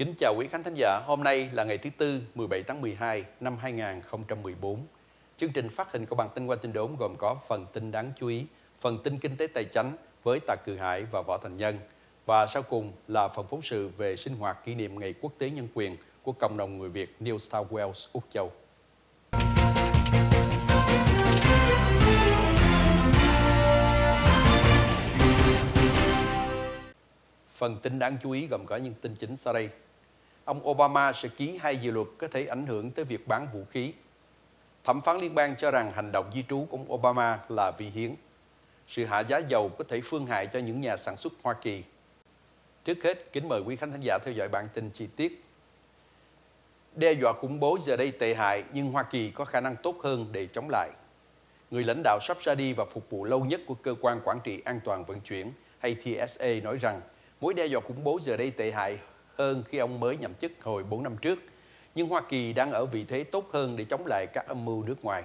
Kính chào quý khán thính giả, hôm nay là ngày thứ Tư 17 tháng 12 năm 2014. Chương trình phát hình của bản tin qua tin đốn gồm có phần tin đáng chú ý, phần tin kinh tế tài chính với Tạ Cử Hải và Võ Thành Nhân. Và sau cùng là phần phóng sự về sinh hoạt kỷ niệm Ngày Quốc tế Nhân quyền của cộng đồng người Việt New South Wales, Úc Châu. Phần tin đáng chú ý gồm có những tin chính sau đây. Ông Obama sẽ ký hai dự luật có thể ảnh hưởng tới việc bán vũ khí. Thẩm phán liên bang cho rằng hành động di trú của ông Obama là vi hiến. Sự hạ giá dầu có thể phương hại cho những nhà sản xuất Hoa Kỳ. Trước hết, kính mời quý khán thính giả theo dõi bản tin chi tiết. Đe dọa khủng bố giờ đây tệ hại nhưng Hoa Kỳ có khả năng tốt hơn để chống lại. Người lãnh đạo sắp ra đi và phục vụ lâu nhất của Cơ quan Quản trị An toàn Vận chuyển hay TSA nói rằng mối đe dọa khủng bố giờ đây tệ hại hơn khi ông mới nhậm chức hồi 4 năm trước. Nhưng Hoa Kỳ đang ở vị thế tốt hơn để chống lại các âm mưu nước ngoài.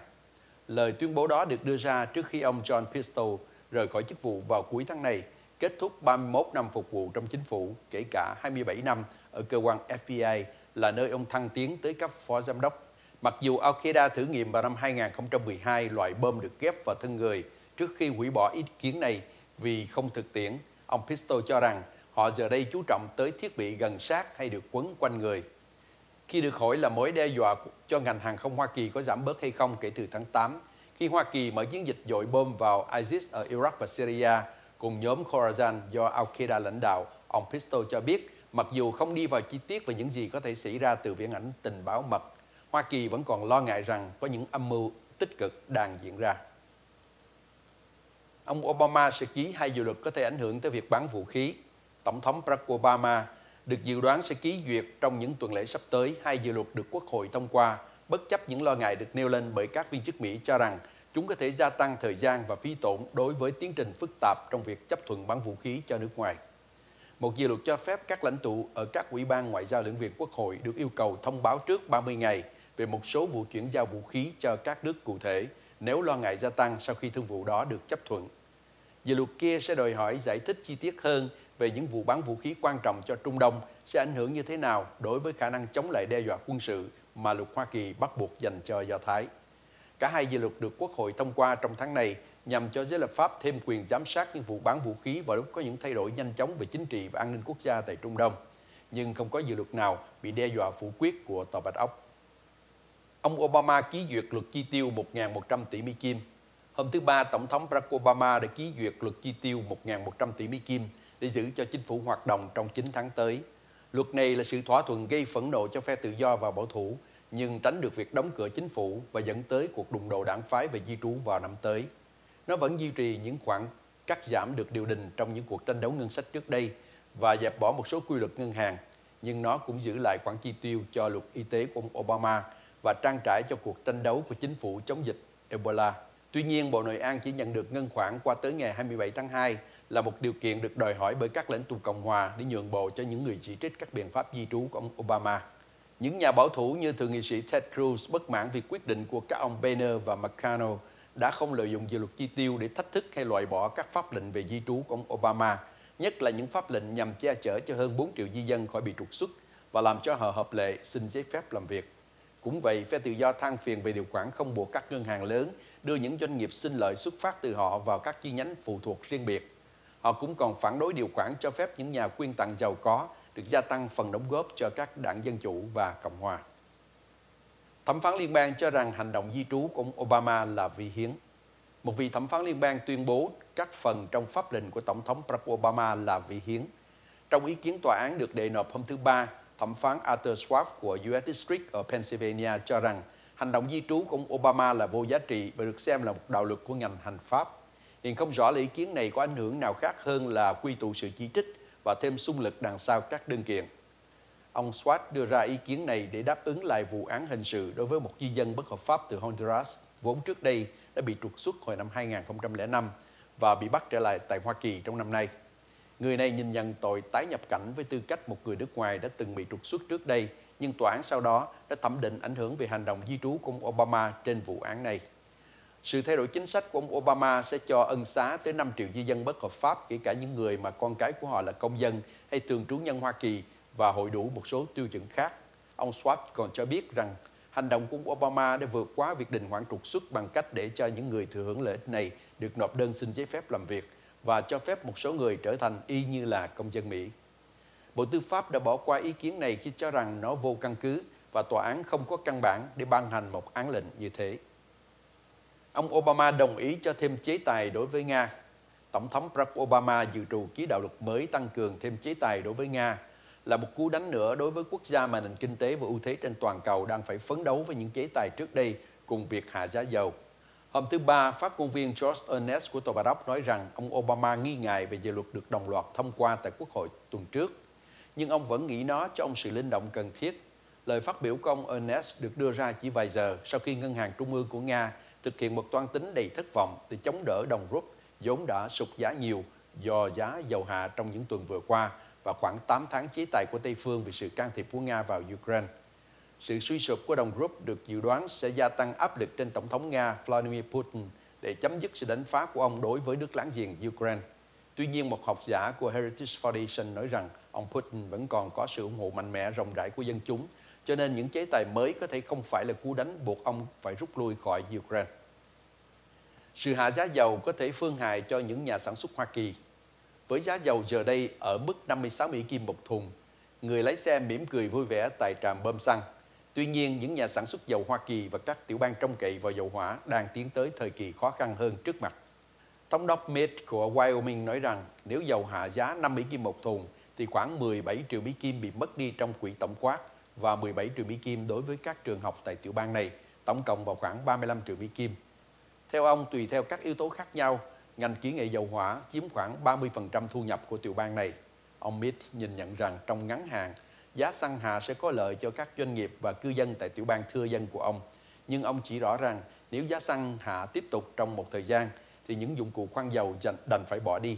Lời tuyên bố đó được đưa ra trước khi ông John Pistol rời khỏi chức vụ vào cuối tháng này, kết thúc 31 năm phục vụ trong chính phủ, kể cả 27 năm ở cơ quan FBI là nơi ông thăng tiến tới cấp phó giám đốc. Mặc dù Al-Qaeda thử nghiệm vào năm 2012 loại bom được ghép vào thân người trước khi hủy bỏ ý kiến này vì không thực tiễn, ông Pistol cho rằng Họ giờ đây chú trọng tới thiết bị gần sát hay được quấn quanh người. Khi được hỏi là mối đe dọa cho ngành hàng không Hoa Kỳ có giảm bớt hay không kể từ tháng 8, khi Hoa Kỳ mở chiến dịch dội bom vào ISIS ở Iraq và Syria cùng nhóm Khorasan do Al-Qaeda lãnh đạo, ông Pisto cho biết mặc dù không đi vào chi tiết về những gì có thể xảy ra từ viễn ảnh tình báo mật, Hoa Kỳ vẫn còn lo ngại rằng có những âm mưu tích cực đang diễn ra. Ông Obama sẽ ký hai dự luật có thể ảnh hưởng tới việc bán vũ khí. Tổng thống Barack Obama được dự đoán sẽ ký duyệt trong những tuần lễ sắp tới hai dự luật được Quốc hội thông qua, bất chấp những lo ngại được nêu lên bởi các viên chức Mỹ cho rằng chúng có thể gia tăng thời gian và phí tổn đối với tiến trình phức tạp trong việc chấp thuận bán vũ khí cho nước ngoài. Một dự luật cho phép các lãnh tụ ở các ủy ban ngoại giao lưỡng viện quốc hội được yêu cầu thông báo trước 30 ngày về một số vụ chuyển giao vũ khí cho các nước cụ thể nếu lo ngại gia tăng sau khi thương vụ đó được chấp thuận. Dự luật kia sẽ đòi hỏi giải thích chi tiết hơn về những vụ bán vũ khí quan trọng cho Trung Đông sẽ ảnh hưởng như thế nào đối với khả năng chống lại đe dọa quân sự mà luật Hoa Kỳ bắt buộc dành cho Do Thái. Cả hai dự luật được Quốc hội thông qua trong tháng này nhằm cho giới lập pháp thêm quyền giám sát những vụ bán vũ khí vào lúc có những thay đổi nhanh chóng về chính trị và an ninh quốc gia tại Trung Đông. Nhưng không có dự luật nào bị đe dọa phủ quyết của Tòa Bạch Ốc. Ông Obama ký duyệt luật chi tiêu 1.100 tỷ Mỹ Kim. Hôm thứ Ba, Tổng thống Barack Obama đã ký duyệt luật chi tiêu 1.100 tỷ Mỹ Kim để giữ cho chính phủ hoạt động trong 9 tháng tới. Luật này là sự thỏa thuận gây phẫn nộ cho phe tự do và bảo thủ, nhưng tránh được việc đóng cửa chính phủ và dẫn tới cuộc đụng độ đảng phái về di trú vào năm tới. Nó vẫn duy trì những khoản cắt giảm được điều đình trong những cuộc tranh đấu ngân sách trước đây và dẹp bỏ một số quy luật ngân hàng, nhưng nó cũng giữ lại khoản chi tiêu cho luật y tế của ông Obama và trang trải cho cuộc tranh đấu của chính phủ chống dịch Ebola. Tuy nhiên, Bộ Nội an chỉ nhận được ngân khoản qua tới ngày 27 tháng 2 là một điều kiện được đòi hỏi bởi các lãnh tụ Cộng hòa để nhượng bộ cho những người chỉ trích các biện pháp di trú của ông Obama. Những nhà bảo thủ như Thượng nghị sĩ Ted Cruz bất mãn vì quyết định của các ông Boehner và McConnell đã không lợi dụng dự luật chi tiêu để thách thức hay loại bỏ các pháp lệnh về di trú của ông Obama, nhất là những pháp lệnh nhằm che chở cho hơn 4 triệu di dân khỏi bị trục xuất và làm cho họ hợp lệ xin giấy phép làm việc. Cũng vậy, phe tự do than phiền về điều khoản không buộc các ngân hàng lớn đưa những doanh nghiệp sinh lợi xuất phát từ họ vào các chi nhánh phụ thuộc riêng biệt Họ cũng còn phản đối điều khoản cho phép những nhà quyên tặng giàu có được gia tăng phần đóng góp cho các đảng Dân Chủ và Cộng Hòa. Thẩm phán liên bang cho rằng hành động di trú của ông Obama là vi hiến. Một vị thẩm phán liên bang tuyên bố các phần trong pháp lệnh của Tổng thống Barack Obama là vi hiến. Trong ý kiến tòa án được đề nộp hôm thứ Ba, thẩm phán Arthur Schwab của US District ở Pennsylvania cho rằng hành động di trú của ông Obama là vô giá trị và được xem là một đạo luật của ngành hành pháp. Hiện không rõ là ý kiến này có ảnh hưởng nào khác hơn là quy tụ sự chỉ trích và thêm xung lực đằng sau các đơn kiện. Ông Swat đưa ra ý kiến này để đáp ứng lại vụ án hình sự đối với một di dân bất hợp pháp từ Honduras vốn trước đây đã bị trục xuất hồi năm 2005 và bị bắt trở lại tại Hoa Kỳ trong năm nay. Người này nhìn nhận tội tái nhập cảnh với tư cách một người nước ngoài đã từng bị trục xuất trước đây, nhưng tòa án sau đó đã thẩm định ảnh hưởng về hành động di trú của ông Obama trên vụ án này. Sự thay đổi chính sách của ông Obama sẽ cho ân xá tới 5 triệu di dân bất hợp pháp, kể cả những người mà con cái của họ là công dân hay thường trú nhân Hoa Kỳ và hội đủ một số tiêu chuẩn khác. Ông Schwab còn cho biết rằng hành động của Obama đã vượt quá việc đình hoãn trục xuất bằng cách để cho những người thừa hưởng lợi ích này được nộp đơn xin giấy phép làm việc và cho phép một số người trở thành y như là công dân Mỹ. Bộ Tư pháp đã bỏ qua ý kiến này khi cho rằng nó vô căn cứ và tòa án không có căn bản để ban hành một án lệnh như thế. Ông Obama đồng ý cho thêm chế tài đối với Nga. Tổng thống Barack Obama dự trù ký đạo luật mới tăng cường thêm chế tài đối với Nga là một cú đánh nữa đối với quốc gia mà nền kinh tế và ưu thế trên toàn cầu đang phải phấn đấu với những chế tài trước đây cùng việc hạ giá dầu. Hôm thứ Ba, phát ngôn viên George Ernest của Tòa Bà Đốc nói rằng ông Obama nghi ngại về dự luật được đồng loạt thông qua tại Quốc hội tuần trước. Nhưng ông vẫn nghĩ nó cho ông sự linh động cần thiết. Lời phát biểu của ông Ernest được đưa ra chỉ vài giờ sau khi Ngân hàng Trung ương của Nga thực hiện một toan tính đầy thất vọng để chống đỡ đồng rút vốn đã sụt giá nhiều do giá dầu hạ trong những tuần vừa qua và khoảng 8 tháng chế tài của Tây phương vì sự can thiệp của Nga vào Ukraine. Sự suy sụp của đồng rút được dự đoán sẽ gia tăng áp lực trên Tổng thống Nga Vladimir Putin để chấm dứt sự đánh phá của ông đối với nước láng giềng Ukraine. Tuy nhiên, một học giả của Heritage Foundation nói rằng ông Putin vẫn còn có sự ủng hộ mạnh mẽ rộng rãi của dân chúng, cho nên những chế tài mới có thể không phải là cú đánh buộc ông phải rút lui khỏi Ukraine. Sự hạ giá dầu có thể phương hại cho những nhà sản xuất Hoa Kỳ. Với giá dầu giờ đây ở mức 56 Mỹ Kim một thùng, người lái xe mỉm cười vui vẻ tại trạm bơm xăng. Tuy nhiên, những nhà sản xuất dầu Hoa Kỳ và các tiểu bang trông cậy vào dầu hỏa đang tiến tới thời kỳ khó khăn hơn trước mặt. Thống đốc Mitt của Wyoming nói rằng nếu dầu hạ giá 5 Mỹ Kim một thùng thì khoảng 17 triệu Mỹ Kim bị mất đi trong quỹ tổng quát và 17 triệu Mỹ Kim đối với các trường học tại tiểu bang này, tổng cộng vào khoảng 35 triệu Mỹ Kim. Theo ông, tùy theo các yếu tố khác nhau, ngành kỹ nghệ dầu hỏa chiếm khoảng 30% thu nhập của tiểu bang này. Ông Mitt nhìn nhận rằng trong ngắn hạn, giá xăng hạ sẽ có lợi cho các doanh nghiệp và cư dân tại tiểu bang thưa dân của ông. Nhưng ông chỉ rõ rằng nếu giá xăng hạ tiếp tục trong một thời gian, thì những dụng cụ khoan dầu đành phải bỏ đi.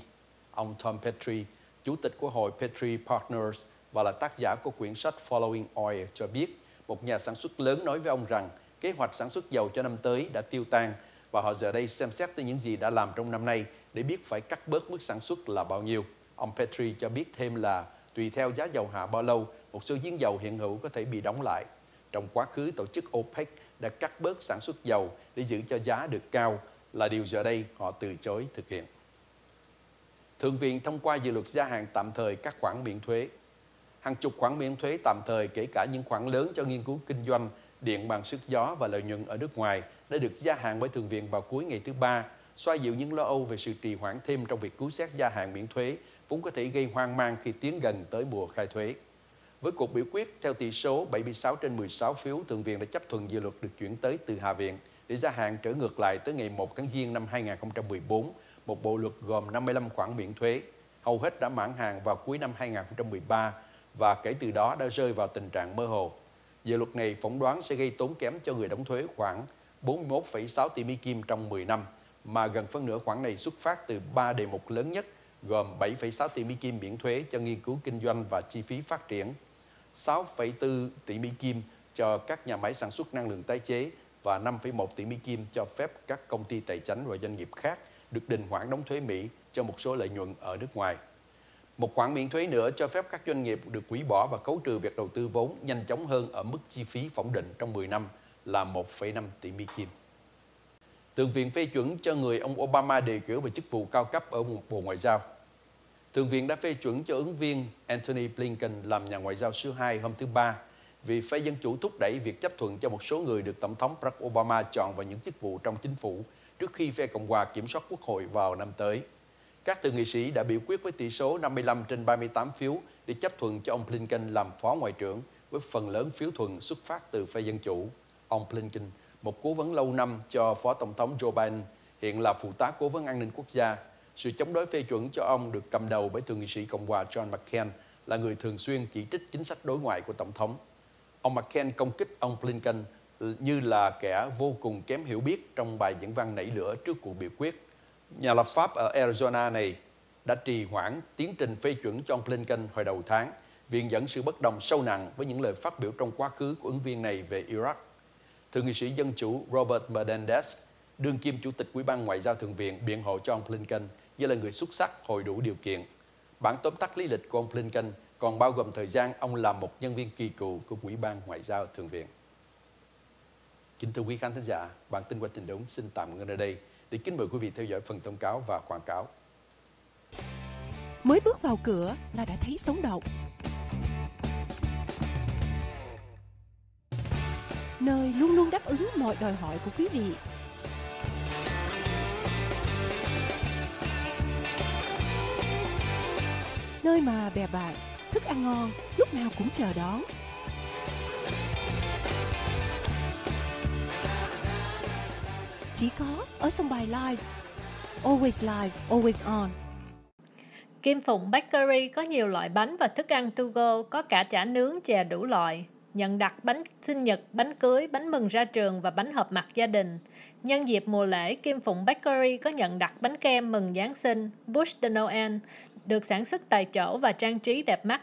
Ông Tom Petrie, chủ tịch của hội Petrie Partners và là tác giả của quyển sách Following Oil cho biết, một nhà sản xuất lớn nói với ông rằng kế hoạch sản xuất dầu cho năm tới đã tiêu tan và họ giờ đây xem xét tới những gì đã làm trong năm nay để biết phải cắt bớt mức sản xuất là bao nhiêu. Ông Petri cho biết thêm là tùy theo giá dầu hạ bao lâu, một số giếng dầu hiện hữu có thể bị đóng lại. Trong quá khứ, tổ chức OPEC đã cắt bớt sản xuất dầu để giữ cho giá được cao là điều giờ đây họ từ chối thực hiện. Thượng viện thông qua dự luật gia hạn tạm thời các khoản miễn thuế. Hàng chục khoản miễn thuế tạm thời kể cả những khoản lớn cho nghiên cứu kinh doanh, điện bằng sức gió và lợi nhuận ở nước ngoài đã được gia hạn bởi Thượng viện vào cuối ngày thứ Ba, xoa dịu những lo âu về sự trì hoãn thêm trong việc cứu xét gia hạn miễn thuế, vốn có thể gây hoang mang khi tiến gần tới mùa khai thuế. Với cuộc biểu quyết theo tỷ số 76 trên 16 phiếu, Thượng viện đã chấp thuận dự luật được chuyển tới từ Hạ viện để gia hạn trở ngược lại tới ngày 1 tháng Giêng năm 2014, một bộ luật gồm 55 khoản miễn thuế. Hầu hết đã mãn hàng vào cuối năm 2013 và kể từ đó đã rơi vào tình trạng mơ hồ. Dự luật này phỏng đoán sẽ gây tốn kém cho người đóng thuế khoảng 41,6 tỷ Mỹ Kim trong 10 năm, mà gần phân nửa khoản này xuất phát từ ba đề mục lớn nhất, gồm 7,6 tỷ Mỹ Kim miễn thuế cho nghiên cứu kinh doanh và chi phí phát triển, 6,4 tỷ Mỹ Kim cho các nhà máy sản xuất năng lượng tái chế và 5,1 tỷ Mỹ Kim cho phép các công ty tài chính và doanh nghiệp khác được đình hoãn đóng thuế Mỹ cho một số lợi nhuận ở nước ngoài. Một khoản miễn thuế nữa cho phép các doanh nghiệp được hủy bỏ và khấu trừ việc đầu tư vốn nhanh chóng hơn ở mức chi phí phỏng định trong 10 năm là 1,5 tỷ Mỹ Kim. Thượng viện phê chuẩn cho người ông Obama đề cử về chức vụ cao cấp ở Bộ Ngoại giao. Thượng viện đã phê chuẩn cho ứng viên Anthony Blinken làm nhà ngoại giao số 2 hôm thứ Ba vì phe Dân Chủ thúc đẩy việc chấp thuận cho một số người được Tổng thống Barack Obama chọn vào những chức vụ trong chính phủ trước khi phe Cộng hòa kiểm soát quốc hội vào năm tới. Các thượng nghị sĩ đã biểu quyết với tỷ số 55 trên 38 phiếu để chấp thuận cho ông Blinken làm phó ngoại trưởng với phần lớn phiếu thuận xuất phát từ phe Dân Chủ. Ông Blinken, một cố vấn lâu năm cho Phó Tổng thống Joe Biden, hiện là phụ tá cố vấn an ninh quốc gia. Sự chống đối phê chuẩn cho ông được cầm đầu bởi Thượng nghị sĩ Cộng hòa John McCain, là người thường xuyên chỉ trích chính sách đối ngoại của Tổng thống. Ông McCain công kích ông Blinken như là kẻ vô cùng kém hiểu biết trong bài diễn văn nảy lửa trước cuộc biểu quyết. Nhà lập pháp ở Arizona này đã trì hoãn tiến trình phê chuẩn cho ông Blinken hồi đầu tháng, viện dẫn sự bất đồng sâu nặng với những lời phát biểu trong quá khứ của ứng viên này về Iraq. Thượng nghị sĩ Dân Chủ Robert Menendez, đương kim chủ tịch Ủy ban Ngoại giao Thượng viện biện hộ cho ông Blinken như là người xuất sắc hồi đủ điều kiện. Bản tóm tắt lý lịch của ông Blinken còn bao gồm thời gian ông làm một nhân viên kỳ cựu của Ủy ban Ngoại giao Thượng viện. Kính thưa quý khán thính giả, bản tin qua trình Đống xin tạm ngưng ở đây để kính mời quý vị theo dõi phần thông cáo và quảng cáo. Mới bước vào cửa là đã thấy sống động. Nơi luôn luôn đáp ứng mọi đòi hỏi của quý vị. Nơi mà bè bạn, thức ăn ngon lúc nào cũng chờ đón. Chỉ có ở sông bài live. Always live, always on. Kim Phụng Bakery có nhiều loại bánh và thức ăn to go, có cả chả nướng, chè đủ loại. Nhận đặt bánh sinh nhật, bánh cưới, bánh mừng ra trường và bánh hợp mặt gia đình. Nhân dịp mùa lễ, Kim Phụng Bakery có nhận đặt bánh kem mừng Giáng sinh, Bush the Noel, được sản xuất tại chỗ và trang trí đẹp mắt.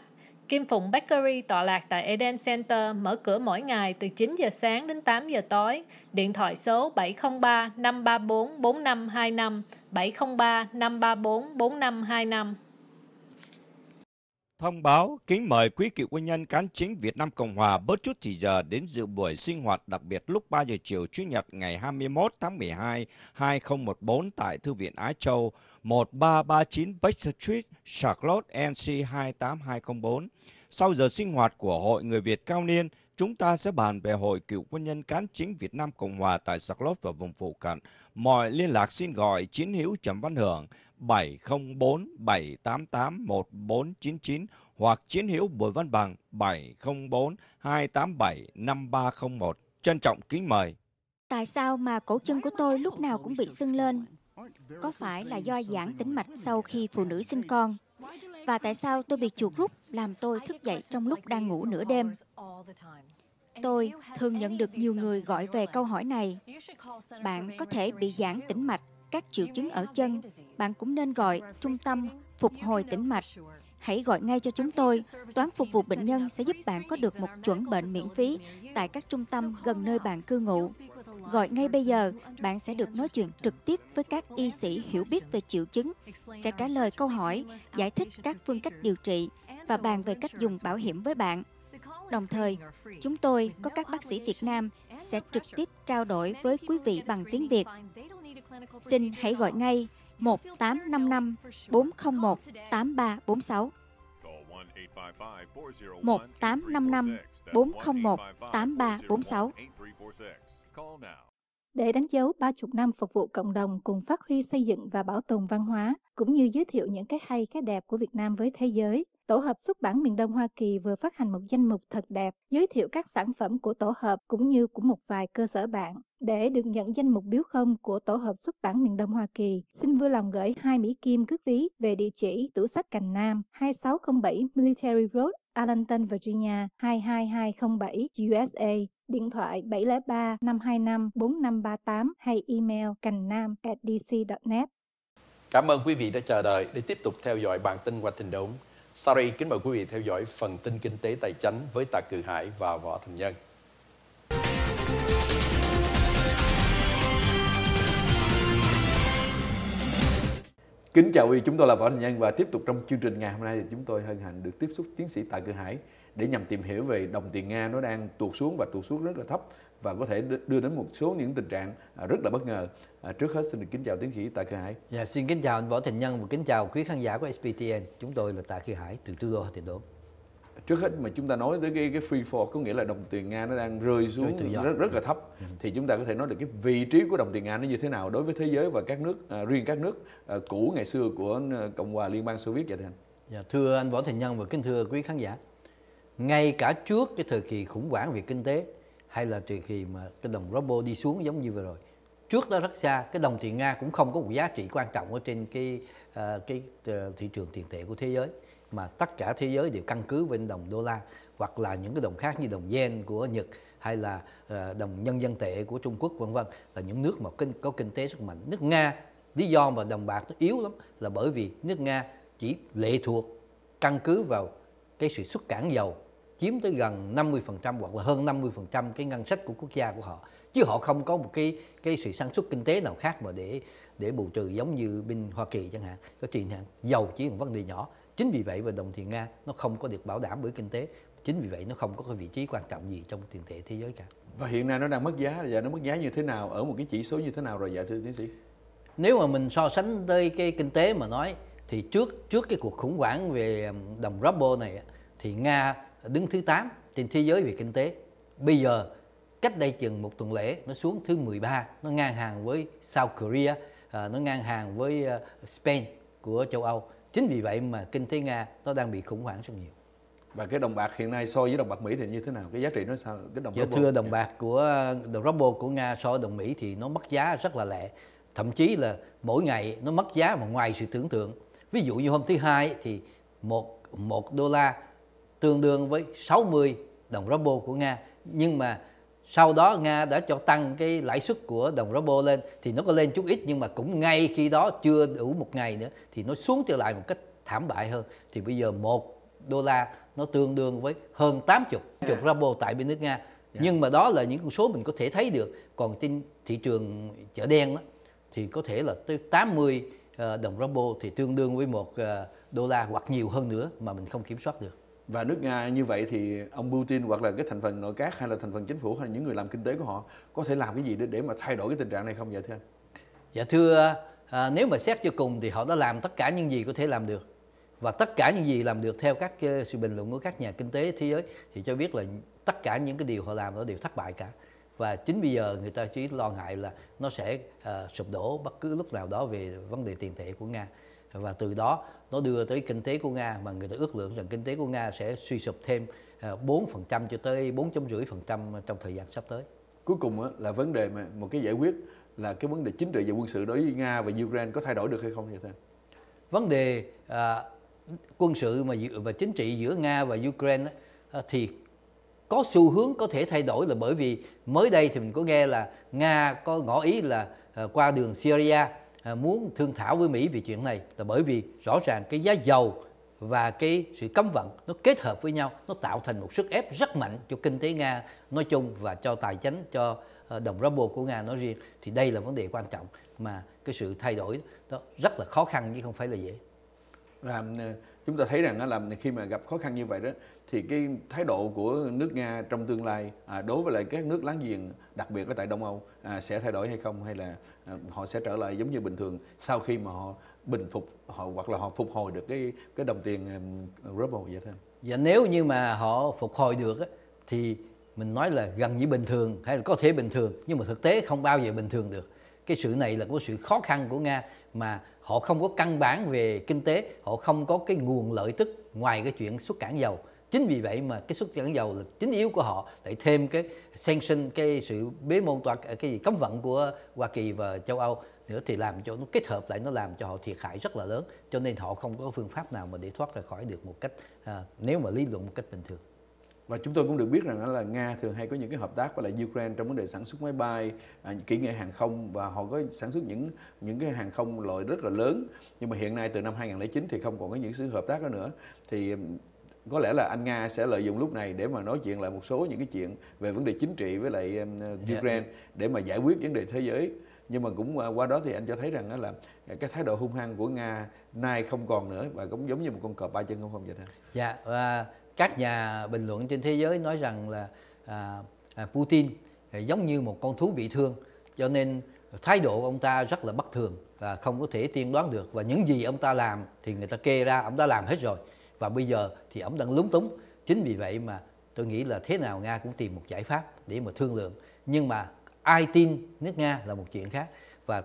Kim Phụng Bakery tọa lạc tại Eden Center, mở cửa mỗi ngày từ 9 giờ sáng đến 8 giờ tối. Điện thoại số 703 534 4525, 703 534 4525. Thông báo kính mời quý cựu quân nhân cán chính Việt Nam Cộng Hòa bớt chút thời giờ đến dự buổi sinh hoạt đặc biệt lúc 3 giờ chiều Chủ nhật ngày 21 tháng 12 2014 tại Thư viện Ái Châu 1339 Baker Street, Charlotte, NC 28204. Sau giờ sinh hoạt của Hội Người Việt Cao Niên, chúng ta sẽ bàn về Hội Cựu Quân nhân Cán chính Việt Nam Cộng Hòa tại Charlotte và vùng phụ cận. Mọi liên lạc xin gọi Chiến hữu Trầm Văn Hưởng 704 788 1499 hoặc Chiến hữu Bùi Văn Bằng 704 287 5301. Trân trọng kính mời. Tại sao mà cổ chân của tôi lúc nào cũng bị sưng lên? Có phải là do giãn tĩnh mạch sau khi phụ nữ sinh con? Và tại sao tôi bị chuột rút làm tôi thức dậy trong lúc đang ngủ nửa đêm? Tôi thường nhận được nhiều người gọi về câu hỏi này. Bạn có thể bị giãn tĩnh mạch, các triệu chứng ở chân. Bạn cũng nên gọi trung tâm phục hồi tĩnh mạch. Hãy gọi ngay cho chúng tôi. Toán phục vụ bệnh nhân sẽ giúp bạn có được một chuẩn bệnh miễn phí tại các trung tâm gần nơi bạn cư ngụ. Gọi ngay bây giờ, bạn sẽ được nói chuyện trực tiếp với các y sĩ hiểu biết về triệu chứng, sẽ trả lời câu hỏi, giải thích các phương cách điều trị và bàn về cách dùng bảo hiểm với bạn. Đồng thời, chúng tôi có các bác sĩ Việt Nam sẽ trực tiếp trao đổi với quý vị bằng tiếng Việt. Xin hãy gọi ngay 1855 401 8346. 1855 401 8346. Để đánh dấu 30 năm phục vụ cộng đồng cùng phát huy xây dựng và bảo tồn văn hóa, cũng như giới thiệu những cái hay cái đẹp của Việt Nam với thế giới, Tổ hợp xuất bản miền Đông Hoa Kỳ vừa phát hành một danh mục thật đẹp, giới thiệu các sản phẩm của tổ hợp cũng như của một vài cơ sở bạn. Để được nhận danh mục biếu không của Tổ hợp xuất bản miền Đông Hoa Kỳ, xin vui lòng gửi hai Mỹ Kim cước ví về địa chỉ tủ sách Cành Nam 2607 Military Road, Arlington, Virginia 22207 USA, điện thoại 703 525 4538 hay email cành nam at dc.net. Cảm ơn quý vị đã chờ đợi để tiếp tục theo dõi bản tin qua tình đống. Sau đây kính mời quý vị theo dõi phần tin kinh tế tài chính với Tạ Cự Hải và Võ Thành Nhân. Kính chào quý vị, chúng tôi là Võ Thành Nhân và tiếp tục trong chương trình ngày hôm nay thì chúng tôi hân hạnh được tiếp xúc tiến sĩ Tạ Cự Hải để nhằm tìm hiểu về đồng tiền Nga nó đang tuột xuống và tuột xuống rất là thấp và có thể đưa đến một số những tình trạng à, rất là bất ngờ. À, trước hết xin được kính chào tiến sĩ Tạ Cử Hải. Dạ, xin kính chào anh Võ Thành Nhân và kính chào quý khán giả của SPTN. Chúng tôi là Tạ Cử Hải từ thủ đô Tiền Đốn trước hết mà chúng ta nói tới cái cái free fall có nghĩa là đồng tiền nga nó đang rơi xuống rất rất là thấp ừ. thì chúng ta có thể nói được cái vị trí của đồng tiền nga nó như thế nào đối với thế giới và các nước à, riêng các nước à, cũ ngày xưa của à, cộng hòa liên bang xô viết vậy thưa anh dạ, thưa anh võ thành nhân và kính thưa quý khán giả ngay cả trước cái thời kỳ khủng hoảng về kinh tế hay là thời kỳ mà cái đồng ruble đi xuống giống như vừa rồi trước đó rất xa cái đồng tiền nga cũng không có một giá trị quan trọng ở trên cái uh, cái uh, thị trường tiền tệ của thế giới mà tất cả thế giới đều căn cứ bên đồng đô la hoặc là những cái đồng khác như đồng yen của Nhật hay là uh, đồng nhân dân tệ của Trung Quốc vân vân là những nước mà kinh, có kinh tế rất mạnh. Nước Nga lý do mà đồng bạc nó yếu lắm là bởi vì nước Nga chỉ lệ thuộc căn cứ vào cái sự xuất cảng dầu chiếm tới gần 50% hoặc là hơn 50% cái ngân sách của quốc gia của họ. Chứ họ không có một cái cái sự sản xuất kinh tế nào khác mà để để bù trừ giống như bên Hoa Kỳ chẳng hạn. Có chuyện hạn dầu chỉ một vấn đề nhỏ. Chính vì vậy mà đồng tiền nga nó không có được bảo đảm bởi kinh tế. Chính vì vậy nó không có cái vị trí quan trọng gì trong tiền tệ thế giới cả. Và hiện nay nó đang mất giá. Và nó mất giá như thế nào? Ở một cái chỉ số như thế nào rồi dạ thưa tiến sĩ? Nếu mà mình so sánh tới cái kinh tế mà nói thì trước trước cái cuộc khủng hoảng về đồng ruble này thì Nga đứng thứ 8 trên thế giới về kinh tế. Bây giờ cách đây chừng một tuần lễ nó xuống thứ 13, nó ngang hàng với South Korea, à, nó ngang hàng với uh, Spain của châu Âu. Chính vì vậy mà kinh tế Nga nó đang bị khủng hoảng rất nhiều. Và cái đồng bạc hiện nay so với đồng bạc Mỹ thì như thế nào? Cái giá trị nó sao? Cái đồng dạ, thưa đồng bạc của đồng ruble của Nga so với đồng Mỹ thì nó mất giá rất là lẹ. Thậm chí là mỗi ngày nó mất giá mà ngoài sự tưởng tượng. Ví dụ như hôm thứ hai thì một một đô la tương đương với 60 đồng ruble của Nga. Nhưng mà sau đó Nga đã cho tăng cái lãi suất của đồng ruble lên thì nó có lên chút ít nhưng mà cũng ngay khi đó chưa đủ một ngày nữa thì nó xuống trở lại một cách thảm bại hơn. Thì bây giờ một đô la nó tương đương với hơn 80 chục ruble tại bên nước Nga. Yeah. nhưng mà đó là những con số mình có thể thấy được. Còn trên thị trường chợ đen đó, thì có thể là tới 80 ờ, đồng ruble thì tương đương với một ờ, đô la hoặc nhiều hơn nữa mà mình không kiểm soát được và nước Nga như vậy thì ông Putin hoặc là cái thành phần nội các hay là thành phần chính phủ hay là những người làm kinh tế của họ có thể làm cái gì để để mà thay đổi cái tình trạng này không dạ thưa anh? Dạ thưa à, nếu mà xét cho cùng thì họ đã làm tất cả những gì có thể làm được. Và tất cả những gì làm được theo các ờ, sự bình luận của các nhà kinh tế thế giới thì cho biết là tất cả những cái điều họ làm nó đều thất bại cả. Và chính bây giờ người ta chỉ lo ngại là nó sẽ uh, sụp đổ bất cứ lúc nào đó về vấn đề tiền tệ của Nga và từ đó nó đưa tới kinh tế của Nga mà người ta ước lượng rằng kinh tế của Nga sẽ suy sụp thêm 4% à, cho tới 4.5% trong thời gian sắp tới. Cuối cùng là vấn đề mà một cái giải quyết là cái vấn đề chính trị và quân sự đối với Nga và Ukraine có thay đổi được hay không vậy thưa Vấn đề à, quân sự mà và chính trị giữa Nga và Ukraine à, thì có xu hướng có thể thay đổi là bởi vì mới đây thì mình có nghe là Nga có ngỏ ý là à, qua đường Syria Ờ, muốn thương thảo với Mỹ về chuyện này là bởi vì rõ ràng cái giá dầu và cái sự cấm vận nó kết hợp với nhau, nó tạo thành một sức ép rất mạnh cho kinh tế Nga nói chung và cho tài chính, cho ờ, đồng ruble của Nga nói riêng. Thì đây là vấn đề quan trọng mà cái sự thay đổi đó rất là khó khăn chứ không phải là dễ và ờ, chúng ta thấy rằng là khi mà gặp khó khăn như vậy đó thì cái thái độ của nước Nga trong tương lai à, đối với lại các nước láng giềng đặc biệt là tại Đông Âu à, sẽ thay đổi hay không hay là à, họ sẽ trở lại giống như bình thường sau khi mà họ bình phục họ hoặc là họ phục hồi được cái cái đồng tiền um, ruble vậy thôi. Dạ nếu như mà họ phục hồi được á, thì mình nói là gần như bình thường hay là có thể bình thường nhưng mà thực tế không bao giờ bình thường được cái sự này là có sự khó khăn của nga mà họ không có căn bản về kinh tế họ không có cái nguồn lợi tức ngoài cái chuyện xuất cảng dầu. Chính vì vậy mà cái xuất cảng dầu là chính yếu của họ lại thêm cái sanction cái sự bế môn toạc cái gì cấm vận của Hoa Kỳ và châu Âu nữa thì làm cho nó kết hợp lại nó làm cho họ thiệt hại rất là lớn. Cho nên họ không có phương pháp nào mà để thoát ra khỏi được một cách à, nếu mà lý luận một cách bình thường và chúng tôi cũng được biết rằng là Nga thường hay có những cái hợp tác với lại Ukraine trong vấn đề sản xuất máy bay, à, kỹ nghệ hàng không và họ có sản xuất những những cái hàng không loại rất là lớn. Nhưng mà hiện nay từ năm 2009 thì không còn có những sự hợp tác đó nữa. Thì có lẽ là anh Nga sẽ lợi dụng lúc này để mà nói chuyện lại một số những cái chuyện về vấn đề chính trị với lại um, dạ. Ukraine để mà giải quyết vấn đề thế giới nhưng mà cũng uh, qua đó thì anh cho thấy rằng là cái thái độ hung hăng của Nga nay không còn nữa và cũng giống như một con cọp ba chân không không vậy thôi. Dạ và các nhà bình luận trên thế giới nói rằng là à, à, Putin à, giống như một con thú bị thương cho nên thái độ ông ta rất là bất thường và không có thể tiên đoán được. Và những gì ông ta làm thì người ta kê ra ông ta làm hết rồi. Và bây giờ thì ông đang lúng túng. Chính vì vậy mà tôi nghĩ là thế nào nga cũng tìm một giải pháp để mà thương lượng. Nhưng mà ai tin nước nga là một chuyện khác. Và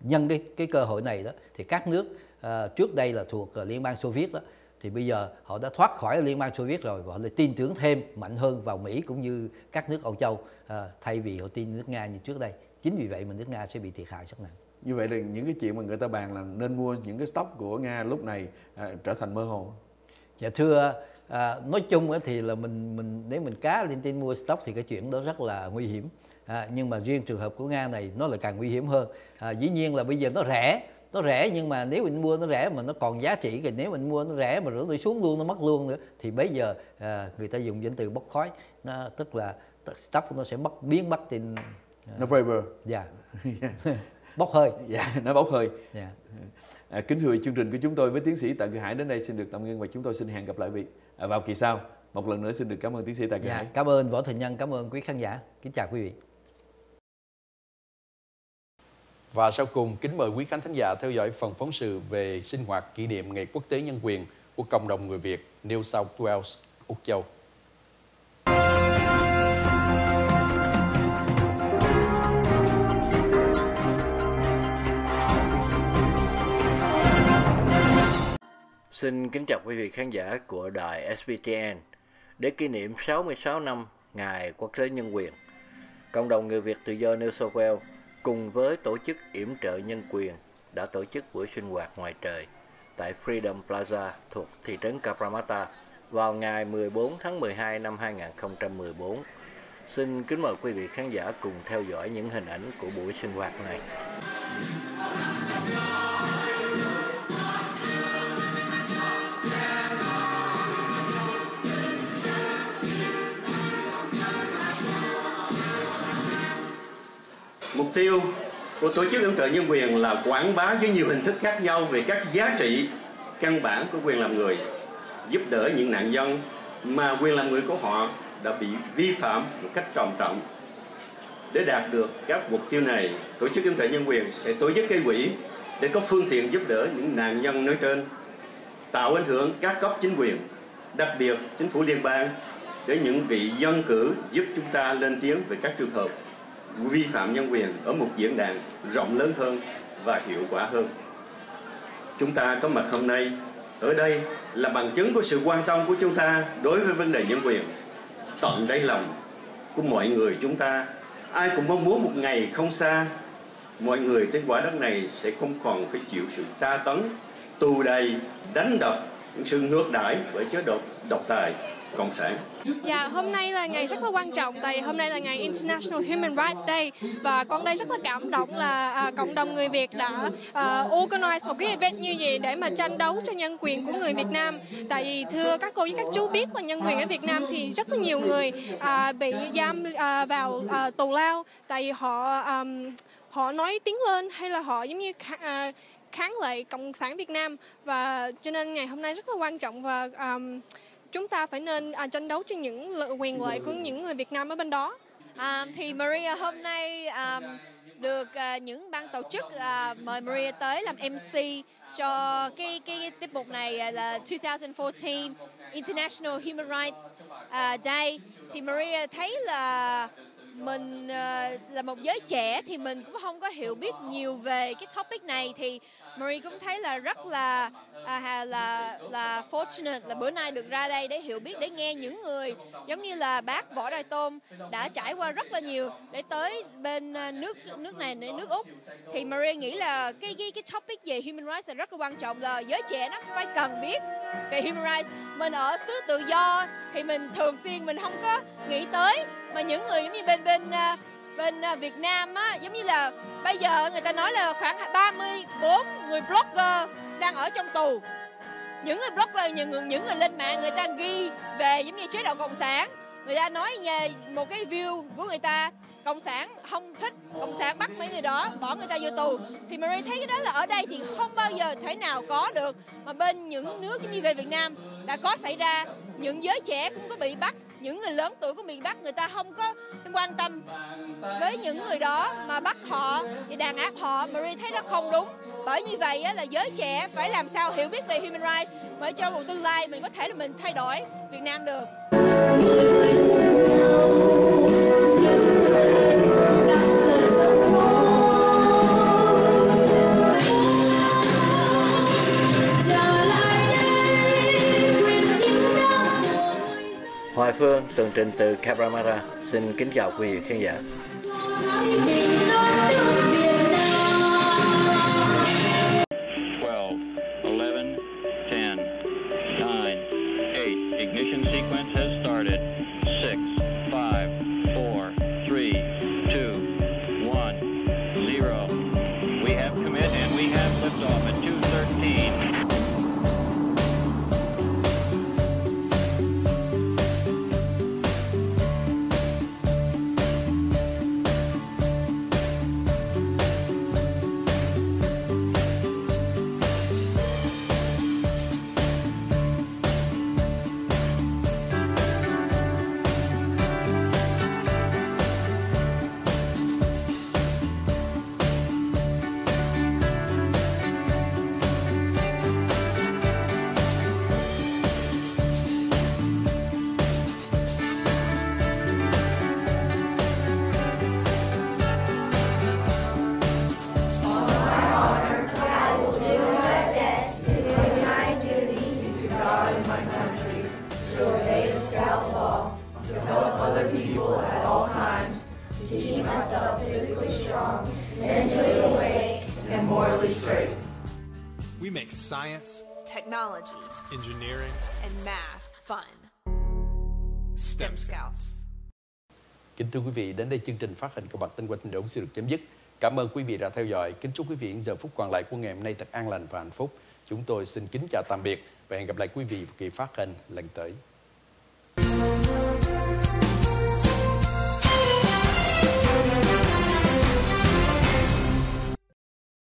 nhân cái cái cơ hội này đó thì các nước uh, trước đây là thuộc uh, liên bang xô viết đó thì bây giờ họ đã thoát khỏi liên bang xô viết rồi và họ lại tin tưởng thêm mạnh hơn vào mỹ cũng như các nước âu châu uh, thay vì họ tin nước nga như trước đây. Chính vì vậy mà nước nga sẽ bị thiệt hại rất nặng. Như vậy là những cái chuyện mà người ta bàn là nên mua những cái stock của nga lúc này à, trở thành mơ hồ. Dạ thưa à, nói chung thì là mình mình nếu mình cá lên tin mua stock thì cái chuyện đó rất là nguy hiểm. À, nhưng mà riêng trường hợp của nga này nó là càng nguy hiểm hơn. À, dĩ nhiên là bây giờ nó rẻ nó rẻ nhưng mà nếu mình mua nó rẻ mà nó còn giá trị thì nếu mình mua nó rẻ mà rồi nó xuống luôn nó mất luôn nữa thì bây giờ à, người ta dùng danh từ bốc khói nó tức là stock nó sẽ mất biến mất trên à, nó vapor dạ yeah. bốc hơi dạ nó bốc hơi dạ À, kính thưa chương trình của chúng tôi với tiến sĩ Tạ Cự Hải đến đây xin được tạm ngưng và chúng tôi xin hẹn gặp lại vị à, vào kỳ sau. Một lần nữa xin được cảm ơn tiến sĩ Tạ Cự Dạ, Hải. cảm ơn Võ Thành Nhân, cảm ơn quý khán giả. Kính chào quý vị. Và sau cùng, kính mời quý khán thính giả theo dõi phần phóng sự về sinh hoạt kỷ niệm Ngày Quốc tế Nhân quyền của cộng đồng người Việt New South Wales, Úc Châu. Xin kính chào quý vị khán giả của đài SBTN. Để kỷ niệm 66 năm Ngày Quốc tế Nhân quyền, cộng đồng người Việt tự do New South Wales cùng với tổ chức yểm trợ nhân quyền đã tổ chức buổi sinh hoạt ngoài trời tại Freedom Plaza thuộc thị trấn Cabramatta vào ngày 14 tháng 12 năm 2014. Xin kính mời quý vị khán giả cùng theo dõi những hình ảnh của buổi sinh hoạt này. Mục tiêu của Tổ chức Ủng trợ Nhân quyền là quảng bá với nhiều hình thức khác nhau về các giá trị căn bản của quyền làm người, giúp đỡ những nạn nhân mà quyền làm người của họ đã bị vi phạm một cách trầm trọng. Để đạt được các mục tiêu này, Tổ chức Ủng trợ Nhân quyền sẽ tổ chức gây quỹ để có phương tiện giúp đỡ những nạn nhân nói trên, tạo ảnh hưởng các cấp chính quyền, đặc biệt chính phủ liên bang để những vị dân cử giúp chúng ta lên tiếng về các trường hợp vi phạm nhân quyền ở một diễn đàn rộng lớn hơn và hiệu quả hơn. Chúng ta có mặt hôm nay ở đây là bằng chứng của sự quan tâm của chúng ta đối với vấn đề nhân quyền. Tận đáy lòng của mọi người chúng ta, ai cũng mong muốn một ngày không xa, mọi người trên quả đất này sẽ không còn phải chịu sự tra tấn, tù đầy, đánh đập, những sự ngược đãi bởi chế độ độc tài cộng sản. Dạ, hôm nay là ngày rất là quan trọng tại hôm nay là ngày International Human Rights Day và con đây rất là cảm động là à, cộng đồng người Việt đã à, organize một cái event như vậy để mà tranh đấu cho nhân quyền của người Việt Nam. Tại vì thưa các cô với các chú biết là nhân quyền ở Việt Nam thì rất là nhiều người à, bị giam à, vào à, tù lao tại vì họ à, họ nói tiếng lên hay là họ giống như à, kháng lại cộng sản Việt Nam và cho nên ngày hôm nay rất là quan trọng và um, chúng ta phải nên à, tranh đấu cho những quyền lợi của những người Việt Nam ở bên đó. À, thì Maria hôm nay à, được à, những ban tổ chức à, mời Maria tới làm MC cho cái cái, cái tiết mục này à, là 2014 International Human Rights à, Day. Thì Maria thấy là mình ờ, là một giới trẻ thì mình cũng không có hiểu biết nhiều về cái topic này. Thì Marie cũng thấy là rất là à, là là fortunate là bữa nay được ra đây để hiểu biết để nghe những người giống như là bác võ đài tôm đã trải qua rất là nhiều để tới bên ờ, nước nước này nước úc. Thì Marie nghĩ là cái cái cái topic về human rights là rất là quan trọng là giới trẻ nó phải cần biết về human rights. Mình ở xứ tự do thì mình thường xuyên mình không có nghĩ tới mà những người giống như bên bên à, bên à, Việt Nam á, giống như là bây giờ người ta nói là khoảng 34 người blogger đang ở trong tù. Những người blogger, những người những người lên mạng người ta ghi về giống như chế độ cộng sản. Người ta nói về một cái view của người ta, cộng sản không thích, cộng sản bắt mấy người đó, bỏ người ta vô tù. Thì Marie thấy cái đó là ở đây thì không bao giờ thể nào có được. Mà bên những nước giống như về Việt Nam đã có xảy ra, những giới trẻ cũng có bị bắt những người lớn tuổi của miền Bắc người ta không có quan tâm với những người đó mà bắt họ thì đàn áp họ Marie thấy nó không đúng. Bởi như vậy á, là giới trẻ phải làm sao hiểu biết về human rights mới cho một tương lai mình có thể là mình thay đổi Việt Nam được. Hoài Phương, tường trình từ Cabramara. Xin kính chào quý vị khán giả. Ignition sequence has technology, engineering, and math fun. STEM Scouts. Kính thưa quý vị, đến đây chương trình phát hình của bản tin qua tin đồn sẽ được chấm dứt. Cảm ơn quý vị đã theo dõi. Kính chúc quý vị những giờ phút còn lại của ngày hôm nay thật an lành và hạnh phúc. Chúng tôi xin kính chào tạm biệt và hẹn gặp lại quý vị vào kỳ phát hình lần tới.